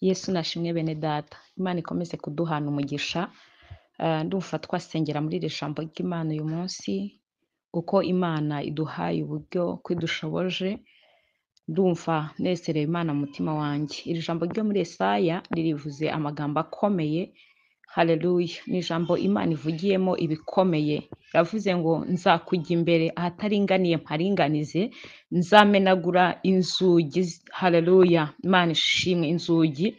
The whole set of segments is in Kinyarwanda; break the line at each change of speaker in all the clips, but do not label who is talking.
yesu nashimwe bene data. Imana ikomeze kuduhana umugisha. Eh, ndumva twasengera muri iri jambo ry'imana uyu munsi uko imana iduhaye uburyo ko idushoboje ndumva nezerewe imana mu mutima wanjye. Iri jambo ryo muri esaya ririvuze amagambo akomeye haleluya ni ijambo imana ivugiyemo ibikomeye. Yavuze ngo nzakujya imbere ahataringaniye mparinganize nzamenagura inzugi. Haleluya imana ishimwe inzugi.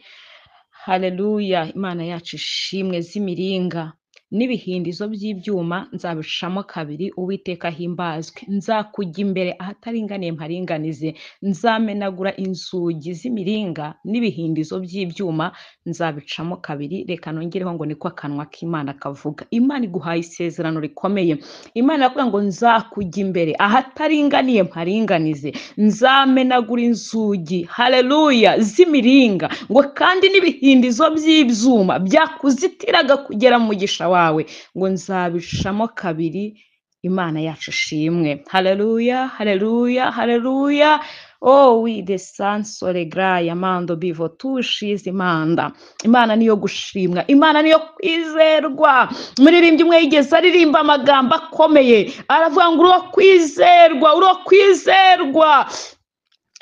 Haleluya imana yacu ishimwe z'imiringa. N'ibihindizo by'ibyuma nzabicamo kabiri uwiteka ahimbazwe. Nzakujya imbere ahataringaniye mparinganize nzamenagura inzugi z'imiringa n'ibihindizo by'ibyuma nzabicamo kabiri. Reka nongereho ngo niko akanwa k'imana kavuga. Imana iguhaye isezerano rikomeye. Imana iravuga ngo nzakujya imbere ahataringaniye mparinganize nzamenagura inzugi haleluya z'imiringa. Ngo kandi n'ibihindizo by'ibyuma byakuzitiraga kugera mu mugisha wawe ngo nzabicamo kabiri imana yacu ishimwe haleluya haleluya haleluya Oh oui, desanso regraya mando bivo tushize imanda. Imana niyo gushimwa, Imana niyo kwizerwa. Umuririmbyi umwe yigeze aririmba amagambo akomeye, aravuga ngo uro kwizerwa, uro kwizerwa.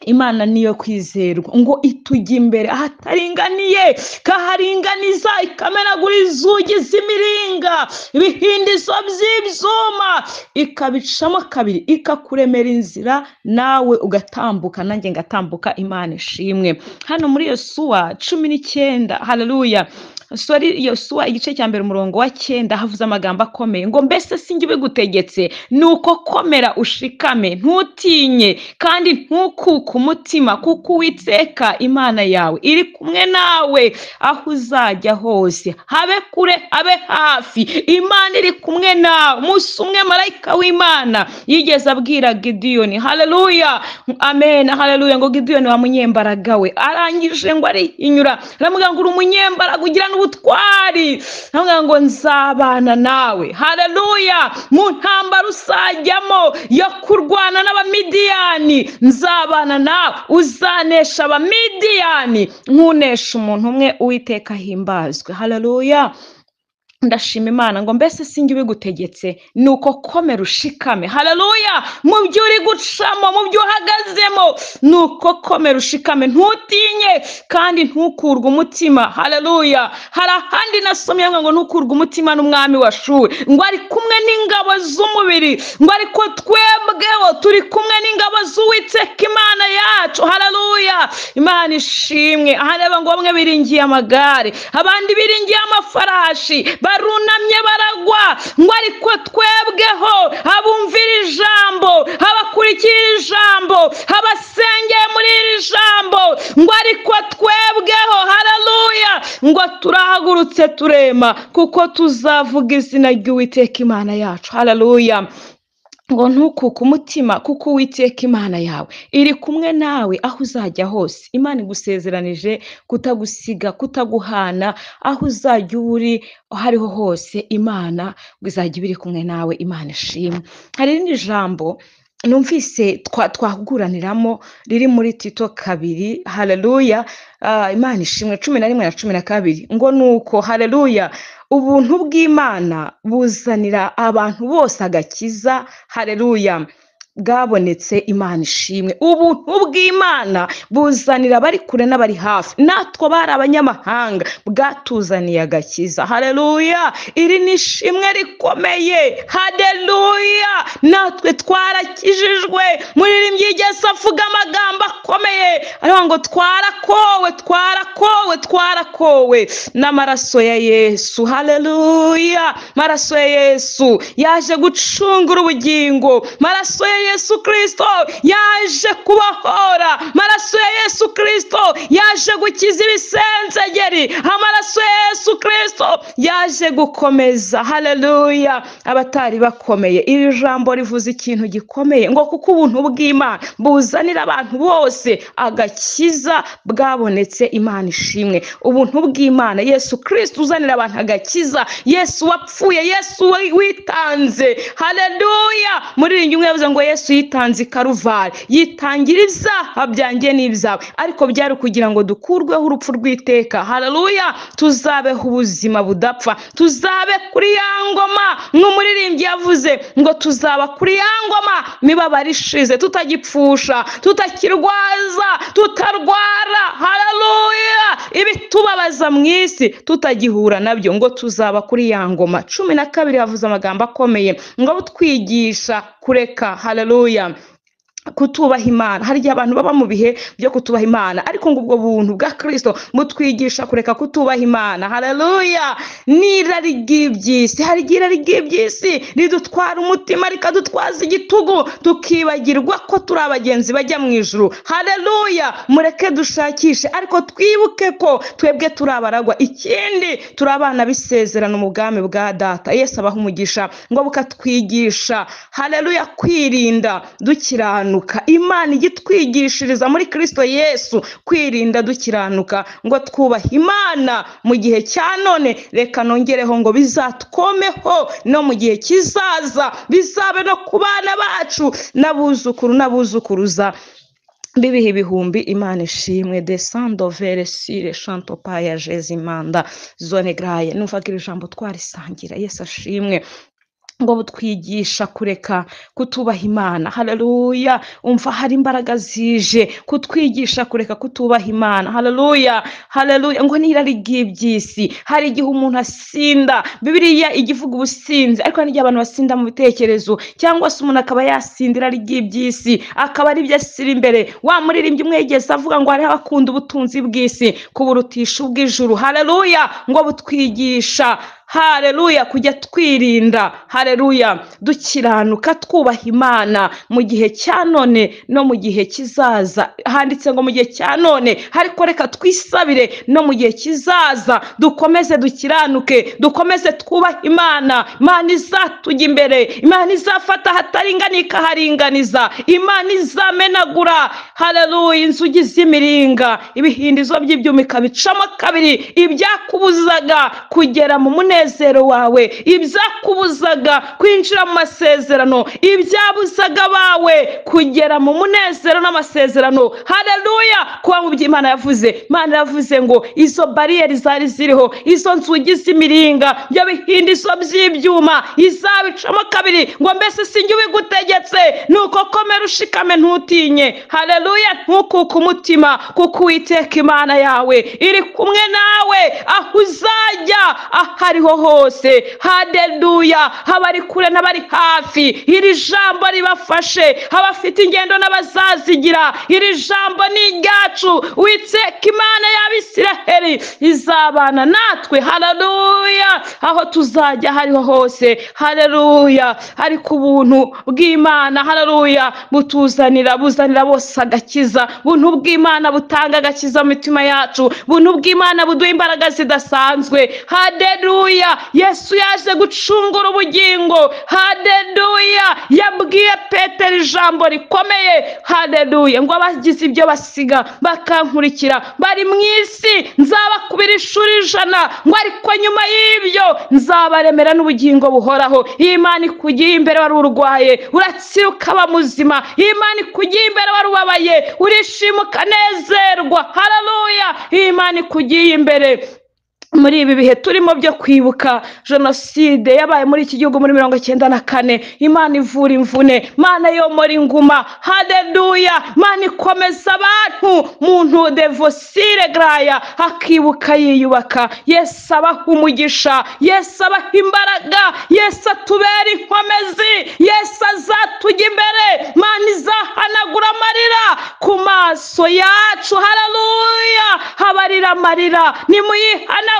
Imana niyo kwizerwa. Ngo itujya imbere. Ahataringaniye ikaharinganiza ikamenagura inzugi z'imiringa ibihindizo by'ibyuma ikabicamo kabiri ikakuremera inzira nawe ugatambuka nanjye ngatambuka imana ishimwe. Hano muri yosuwa cumi n'icyenda. Haleluya. Sori yosuwa igice cya mbere umurongo wa cyenda havuze amagambo akomeye. Ngo mbese sinjye ubigutegetse? Ni uko komera ushikame ntutinye kandi ntukuke umutima kuko uwiteka imana yawe iri kumwe nawe aho uzajya hose. Habe kure habe hafi. Imana iri kumwe nawe. Umunsi umwe marayika w'imana yigeze abwira gidiyoni haleluya! Amen. Haleluya! Ngo gidiyoni wa munyembaraga we arangije ngo arihinyura. Aramubwira ngo uri umunyembaraga ugira n'ubutwari aramubwira ngo nzabana nawe. Haleluya mu ntambara uzajyamo yo kurwana n'abamidiyani. Nzabana nawe. Uzanesha abamidiyani. Nk'unesha umuntu umwe uwiteka ahimbazwe. Haleluya ndashima imana ngo mbese sinjye ubigutegetse ni uko komera ushikame haleluya! Mu byo uri gucamo mu byo uhagazemo ni uko komera ushikame ntutinye kandi ntukurwe umutima. Haleluya! Hari ahandi nasomye ngo ntukurwe umutima n'umwami wa shuri ngo ari kumwe n'ingabo z'umubiri. Ngo ariko twebweho turi kumwe n'ingabo z'uwiteka imana yacu. Haleluya! Imana ishimwe. Aha reba ngo bamwe biringiye amagare abandi biringiye amafarashi. Barunamye baragwa ngo ariko twebweho abumvira ijambo abakurikira ijambo abasengeye muri iri jambo ngo ariko twebweho haleluya! Ngo turahagurutse turema kuko tuzavuga izina ry'uwiteka imana yacu haleluya! Ngo ntukuke umutima kuko uwiteka imana yawe iri kumwe nawe aho uzajya hose. Imana igusezeranije kutagusiga kutaguhana aho uzajya uba uri aho ariho hose imana ngo izajya iba iri kumwe nawe imana ishimwe. Hari irindi jambo numvise twa- twaguraniramo riri muri tito kabiri haleluya Ah, imana ishimwe cumi na rimwe na cumi na kabiri. Ngo ni uko haleluya ubuntu bw'imana buzanira abantu bose agakiza. Haleluya. Bwabonetse imana ishimwe. Ubuntu bw'imana buzanira abari kure n'abari hafi. Natwe bari abanyamahanga bwatuzaniye agakiza. Haleluya! Iri ni ishimwe rikomeye. Haleluya! Natwe twarakijijwe. Muririmbyi yigeze avuga amagambo akomeye. Aravuga ngo twarakowe twarakowe twarakowe n'amaraso ya yesu. Haleluya! Maraso ya yesu yaje gucungura ubugingo. Maraso ya yesu kirisito yaje kubohora maraso ya yesu kirisito yaje gukiza ibisenzegeri. Amaraso ya yesu kirisito yaje gukomeza. Haleluya abatari bakomeye. Iri jambo rivuze ikintu gikomeye. Ngo kuko ubuntu bw'imana buzanira abantu bose agakiza bwabonetse imana ishimwe. Ubuntu bw'imana yesu kirisito uzanira abantu agakiza. Yesu wapfuye yesu witanze. Haleluya muri iyi umwe yavuze ngo yesu yesu yitanze i yitangira ibyaha byanjye n'ibyawe. Ariko byari kugira ngo dukurweho urupfu rw'iteka. Hararuya tuzabeho ubuzima budapfa. Tuzabe kuri ya ngoma nk'umuririmbyi yavuze ngo tuzaba kuri ya ngoma imibabaro ishize. Tutagipfusha tutakirwaza tutarwara. Hararuya ibitubabaza mu isi tutagihura na byo ngo tuzaba kuri ya ngoma. Cumi na kabiri havuze amagambo akomeye ngo butwigisha kureka. Hararuya kutubaha imana. Hari igihe abantu baba mu bihe byo kutubaha imana. Ariko ngo ubwo buntu bwa kirisito butwigisha kureka kutubaha imana. Hararuya n'irari ry'iby'isi. Hari igihe irari ry'iby'isi ridutwara umutima rikadutwaza igitugu tukibagirwa ko turi abagenzi bajya mu ijuru. Hararuya mureke dushakishe. Ariko twibuke ko twebwe turi abaragwa. Ikindi turi abana b'isezerano mu bwami bwa data. Yesu abaha umugisha. Ngo bukatwigisha hararuya kwirinda dukiranuka imana ijya itwigishiriza muri kirisito yesu kwirinda dukiranuka ngo twubahe imana mu gihe cya none. Reka nongereho ngo bizatwomeho no mu gihe kizaza bizabe no ku bana bacu n'abuzukuru n'abuzukuruza. Bibiha ibihumbi imana ishimwe. Desando veresire shanto paya jezimanda. Zone graye numvaga iri jambo twarisangira yesu ashimwe. Ngo butwigisha kureka kutubaha imana. Hararuya umva hari imbaraga zije kutwigisha kureka kutubaha imana. Hararuya hararuya ngo n'irari ry'iby'isi. Hari igihe umuntu asinda bibiriya igivuga ubusinzi ariko n'igihe abantu basinda mu bitekerezo cyangwa se umuntu akaba yasinda irari ry'iby'isi akaba ari byo asira imbere. Wa muririmbyi umwe yigeze avuga ngo hariho abakunda ubutunzi bw'isi kuburutisha ubw'ijuru. Hararuya ngo butwigisha hareruya kujya twirinda. Hareruya dukiranuka twubaha imana mu gihe cya none no mu gihe kizaza. Handitse ngo mu gihe cya none. Ariko reka twisabire no mu gihe kizaza. Dukomeze dukiranuke. Dukomeze twubahe imana. Imana izatujya imbere. Imana izafata ahataringaniye ikaharinganiza imana izamenagura. Hareruya inzugi z'imiringa. Ibihindizo by'ibyuma ikabicamo kabiri. Ibyakubuzaga kugera mu munezero. Umunezero wawe. Ibyakubuzaga kwinjira mu masezerano ibyabuzaga bawe kugera mu munezero n'amasezerano. Hareruya kuba mu byo imana yavuze. Imana yavuze ngo izo bariyeri zari ziriho izo nzugi z'imiringa ibyo bihindizo by'ibyuma izabicamo kabiri ngo mbese sinjye ubigutegetse? Nuko komera ushikame ntutinye. Hareruya ntukuke umutima kuko uwiteka imana yawe iri kumwe nawe aho uzajya aho ariho hose. Hadeduya abari kure n'abari hafi. Iri jambo ribafashe. Abafite ingendo n'abazazigira. Iri jambo ni iryacu witseka imana y'abisiraheli izabana natwe. Hararuya aho tuzajya hariho hose. Hareruya ariko ubuntu bw'imana. Hararuya butuzanira buzanira bose agakiza. Buntu bw'imana butanga agakiza mu mitima yacu. Buntu bw'imana buduha imbaraga zidasanzwe. Haderuya yesu yaje gucungura ubugingo. Hadeduya yabwiye petero ijambo rikomeye. Hadeduya ngo abagize ibyo basiga bakankurikira. Bari mu isi nzabakubira ishuri ijana. Ngo ariko nyuma y'ibyo nzabaremera n'ubugingo buhoraho. Imana ikugiye imbere wari urwaye. Urakira ukaba muzima. Imana ikugiye imbere wari ubabaye. Urishima ukanezerwa. Hararuya imana ikugiye imbere. Muri ibi bihe turimo byo kwibuka jenoside yabaye muri iki gihugu muri mirongo icyenda na kane. Imana ivura imvune imana yomora inguma. Hadeduya imana ikomeza abantu. Muntu devosire garaya akibuka yiyubaka. Yesu abaha umugisha. Yesu abaha imbaraga. Yesu atubera inkomezi. Yesu azatujya imbere. Imana izahanagura amarira. Ku maso yacu. Hararuya habarira amarira.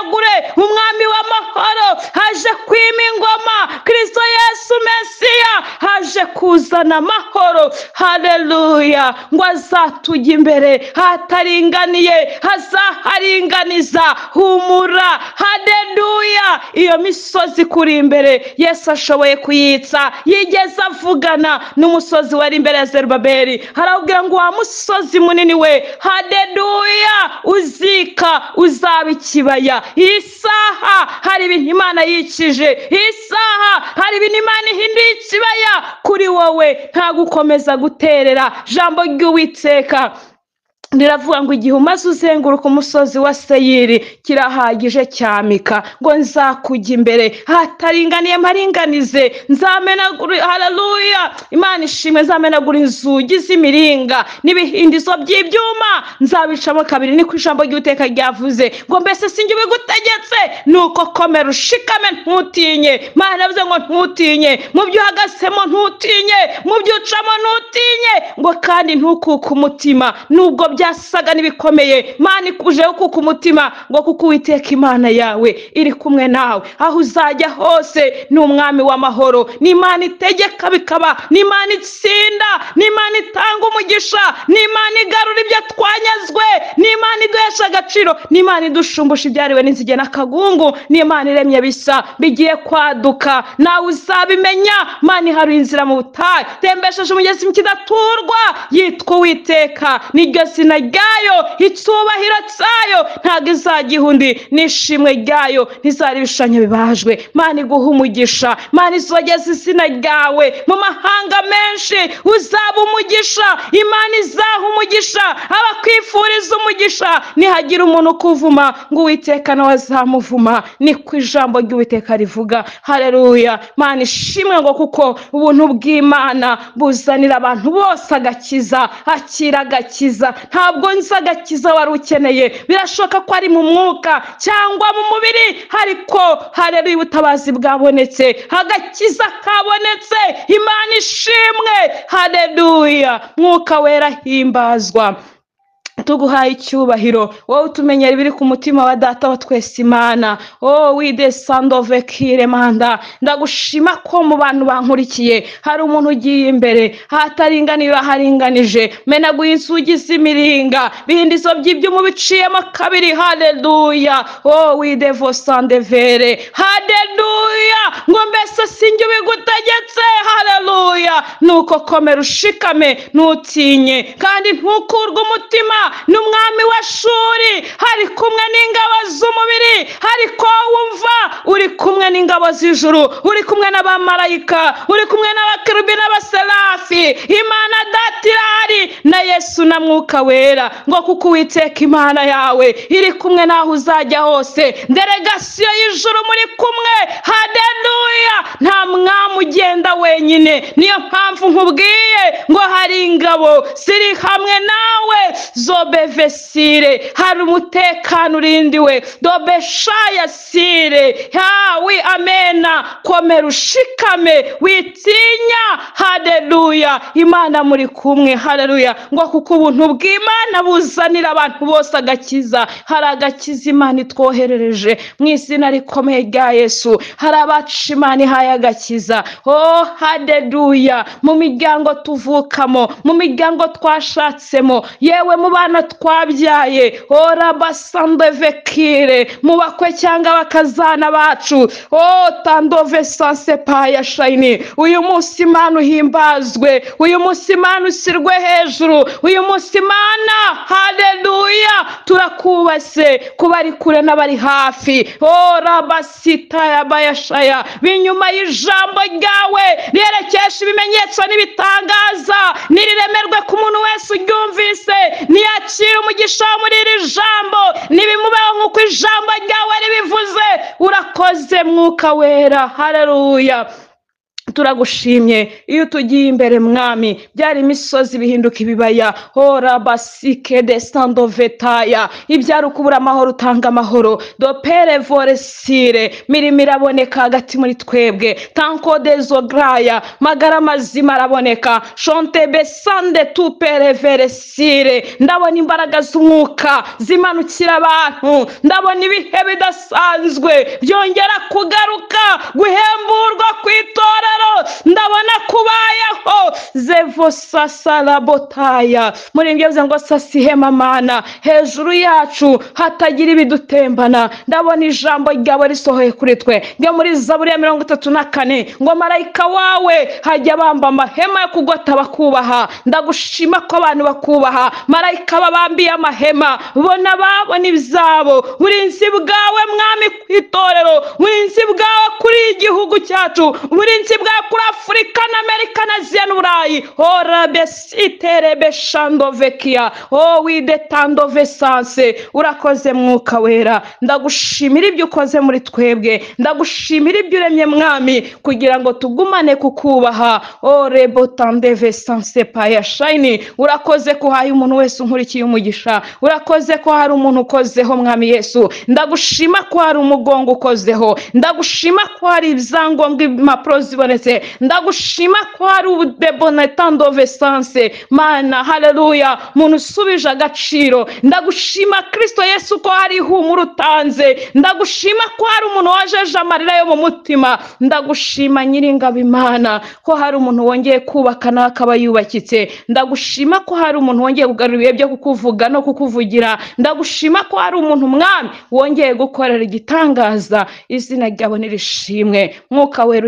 Nimuyihanagure umwami w'amahoro haje kwima ingoma. Kirisito yesu mesiya. Haje kuzana amahoro hareruya ngo azatujya imbere. Hataringaniye. Hazaharinganiza. Humura. Hadeduya iyo misozi kuri imbere. Yesu ashoboye kuyitsa. Yigeze avugana n'umusozi wari imbere ya zerubaberi harabwira ngo wa musozi munini we. Hadeduya uzika. Uzaba ikibaya. Iyi saha hari ibintu imana yikije iyi saha hari ibintu imana ihinduye ikibaya. Kuri wowe nta gukomeza guterera. Jambo ry'uwiteka. Riravuga ngo igihe umaze uzenguruka umusozi wa seyiri kirahagije cyamika ngo nzakujya imbere hataringaniye mparinganize nzamenagura hararuya imana ishimwe nzamenagura inzugi z'imiringa n'ibihindizo by'ibyuma nzabicamo kabiri niko ijambo ry'uteka ryavuze ngo mbese sinjye ubigutegetse? Ni uko komera ushikame ntutinye. Mana yavuze ngo ntutinye. Mu byo uhagazemo ntutinye. Mu byo ucamo ntutinye. Ngo kandi ntukuke umutima nubwo byasaga n'ibikomeye. Mana ikujeho kuko umutima ngo kuko uwiteka imana yawe iri kumwe nawe. Aho uzajya hose ni umwami w'amahoro. Ni imana itegeka bikaba ni imana itsinda ni imana itanga umugisha ni imana igarura ibyo twanyazwe ni imana iduhesha agaciro ni imana idushumbusha ibyariwe n'inzige n'akagungu ni imana iremye bisa bigiye kwaduka. Nawe uzabimenya mana iharuye inzira mu butayu. Tembesheje umugezi mu kidaturwa yitwa uwiteka. Niryo zina ryayo icyubahiro cyayo ntabwo izagiha undi n'ishimwe ryayo ntizari ibishushanyo bibajwe. Mana iguha umugisha mana izogeza izina ryawe. Mu mahanga menshi uzaba umugisha imana izaha umugisha abakwifuriza umugisha. Nihagira umuntu ukuvuma ngo uwiteka nawe azamuvuma. Niko ijambo ry'uwiteka rivuga hareruya mana ishimwe ngo kuko ubuntu bw'imana buzanira abantu bose agakiza akira agakiza. Ntabwo nzi agakiza wari ukeneye. Birashoboka ko ari mu mwuka cyangwa mu mubiri ariko hareruye ubutabazi bwabonetse. Agakiza kabonetse. Imana ishimwe. Hareruya mwuka wera himbazwa tuguhaye icyubahiro wowe utumenyera ibiri ku mutima wa data wa twese imana. Oh widesandove kiremanda ndagushima ko mu bantu bankurikiye hari umuntu ugiye imbere hataringaniye haringanije. Menaguye inzugi z'imiringa bihindizo by'ibyuma biciyemo kabiri hareruya oh widevosandevere hareruya ngo mbese sinjye ubigutegetse hareruya nuko komera ushikame ntutinye kandi ntukurwe umutima n'umwami wa shuri hari kumwe n'ingabo z'umubiri ariko wumva? Uri kumwe n'ingabo z'ijuru uri kumwe n'abamarayika uri kumwe n'abakerubi n'abaserafi. Imana data irahari na yesu na mwuka wera. Ngo kuko uwiteka imana yawe iri kumwe n'aho uzajya hose delegasiyo y'ijuru muri kumwe. Hadeluya nta mwami ugenda wenyine. Niyo mpamvu nkubwiye ngo hari ingabo ziri hamwe nawe. Zobevesire hari umutekano urindiwe. Dobeshaya sire yawe amena. Komera ushikame witinya. Hareruya imana muri kumwe. Hareruya ngo kuko ubuntu bw'imana buzanira abantu bose agakiza. Hari agakiza imana itwoherereje mu izina rikomeye rya yesu. Hari abaca imana ihaye agakiza. Oh hareruya mu miryango tuvukamo mu miryango twashatsemo. Yewe mu bana twabyaye. Ora basandevekire mu bakwe cyangwa bakazana bacu o tandove sanse paya shayini. Uyu munsi imana uhimbazwe. Uyu munsi imana usirwe hejuru. Uyu munsi imana hareruya turakubase ku bari kure n'abari hafi. Ora basitaya bayashaya. Binyuma y'ijambo ryawe ryerekesha ibimenyetso n'ibitangaza niriremerwe ku muntu wese uryumvise ntiyakire umugisha muri iri jambo. Nibimubeho nk'uko ijambo ryawe ribivuze. Urakoze mwuka wera. Hareruya turagushimye. Iyo tugiye imbere mwami byari imisozi bihinduka ibibaya. Hora basike de sandovetaya ibyari ukubura amahoro utanga amahoro. Dopere voresire. Mirimo iraboneka hagati muri twebwe. Tanko dezograya magara mazima araboneka. Shonte besande tupere veresire. Ndabona imbaraga z'umwuka zimanukira abantu. Ndabona ibihe bidasanzwe. Byongera kugaruka. Guhemburwa ku itorero ndabona kubayeho. Zevo sasarabotaya muri ibyo bivuze ngo sasa ihema mana hejuru yacu hatagira ibidutembana. Ndabona ijambo ryawe risohoye kuri twe. Ryo muri zaburi ya mirongo itatu na kane ngo marayika wawe hajya bamba amahema yo kugota bakubaha ndagushima ko abantu bakubaha. Marayika babambiye amahema. Bona babona ibyabo burinzi bwawe mwami ku itorero. Burinzi bwawe kuri igihugu cyacu. Burinzi bwawe kuri afurika na amerika na aziya n'uburayi. Orabesitere shandovekiya o widetandove sanse urakoze mwuka wera. Ndagushimira ibyo ukoze muri twebwe. Ndagushimira ibyo uremye mwami kugira ngo tugumane kukubaha. O rebotandeve sanse paya shayini. Urakoze ko uhaye umuntu wese unkurikiye umugisha. Urakoze ko hari umuntu ukozeho mwami yesu. Ndagushima ko hari umugongo ukozeho. Ndagushima ko hari ibyangombwa impapuro zibonetse. Ndagushima ko hari ubudebonetandove sanse. Mana haleluya muntu usubije agaciro. Ndagushima kirisito yesu ko hari ihumura utanze ndagushima ko hari umuntu wajeje amarira yo mu mutima. Ndagushima nyiringabo imana ko hari umuntu wongeye kubaka nawe akaba yubakitse. Ndagushima ko hari umuntu wongeye kugarura ibihe byo kukuvuga no kukuvugira. Ndagushima ko hari umuntu mwami wongeye gukorera igitangaza. Izina ryawe nirishimwe. Mwuka wera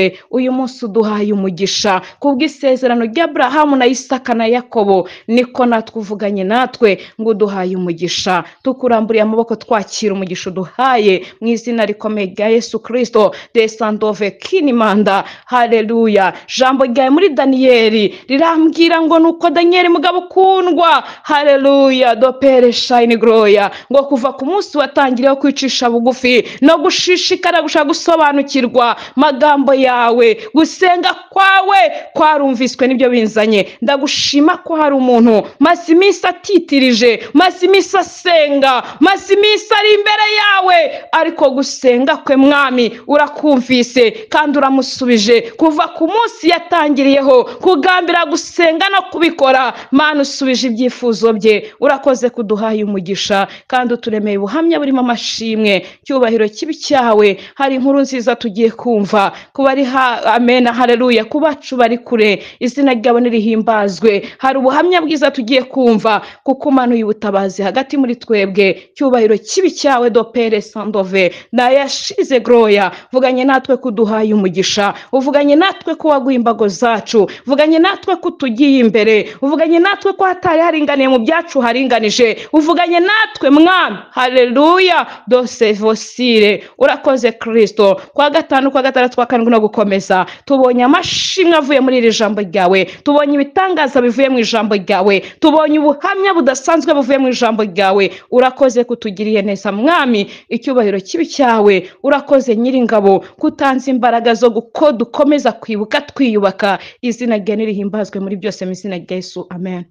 uhimbazwe uyu munsi uduhaye umugisha. Kubw'isezerano ry'aburahamu na isaka na yakobo niko natwe uvuganye natwe ngo uduhaye umugisha. Tukuramburiye amaboko twakira umugisha uduhaye mu izina rikomeye rya yesu kirisito desandove kinimanda. Hareruya jambo ryawe muri daniyeli rirambwira ngo nuko daniyeli mugabo ukundwa. Hareruya dopere shayini goroya ngo kuva ku munsi watangiriyeho kwicisha bugufi no gushishikara gushaka gusobanukirwa magambo yawe. Gusenga kwawe kwarumviswe n'ibyo binzanye. Ndagushima ko hari umuntu maze iminsi atitirije maze asenga maze ari imbere yawe. Ariko gusenga kwe mwami urakumvise kandi uramusubije. Kuva ku munsi yatangiriyeho kugambira gusenga no kubikora mana usubije ibyifuzo bye. Urakoze kuduhaye umugisha kandi uturemeye ubuhamya burimo amashimwe. Cyubahiro kibi cyawe. Hari inkuru nziza tugiye kumva. Ku bari ha amena hareruya ku bacu bari kure izina ryawe nirihimbazwe hari ubuhamya bwiza tugiye kumva kuko umanuye ubutabazi hagati muri twebwe cyubahiro kibi cyawe dopere sandove. Nayashize goroya vuganye natwe kuduhaye umugisha. Uvuganye natwe ko waguye imbago zacu. Uvuganye natwe ko tugiye imbere. Uvuganye natwe ko hatari haringaniye mu byacu haringanije. Uvuganye natwe mwami. Hareruya dose vosire. Urakoze kirisito kwa gatanu kwa gatandatu kwa karindwi gukomeza. Tubonye amashimwe avuye muri iri jambo ryawe. Tubonye ibitangaza bivuye mu ijambo ryawe. Tubonye ubuhamya budasanzwe buvuye mu ijambo ryawe. Urakoze kutugiriye neza mwami icyubahiro kibi cyawe. Urakoze nyiringabo kutanze imbaraga zo ko dukomeza kwibuka twiyubaka. Izina ryawe nirihimbazwe muri byose mu izina rya yesu. Amen.